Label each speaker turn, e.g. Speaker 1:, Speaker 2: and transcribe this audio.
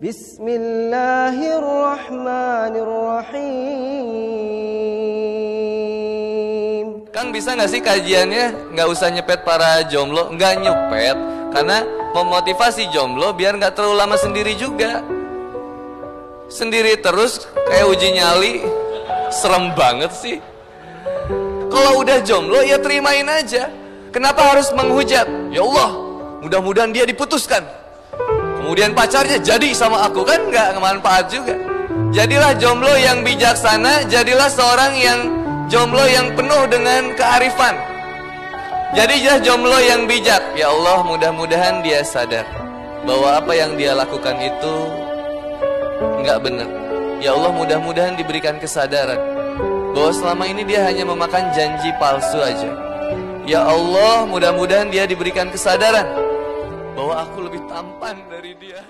Speaker 1: بسم الله الرحمن الرحيم
Speaker 2: Kang bisa nggak sih kajiannya nggak usah nyepet para jomblo, nggak nyepet karena memotivasi jomblo biar nggak terlalu lama sendiri juga. Sendiri terus kayak uji nyali, serem banget sih. Kalau udah jomblo ya terimain aja. Kenapa harus menghujat? Ya Allah, mudah-mudahan dia diputuskan. Kemudian pacarnya jadi sama aku kan nggak manfaat juga. Jadilah jomblo yang bijaksana, jadilah seorang yang jomblo yang penuh dengan kearifan. Jadilah jomblo yang bijak. Ya Allah, mudah-mudahan dia sadar bahwa apa yang dia lakukan itu nggak benar. Ya Allah, mudah-mudahan diberikan kesadaran bahwa selama ini dia hanya memakan janji palsu aja. Ya Allah, mudah-mudahan dia diberikan kesadaran bahwa aku lebih tampan dari dia.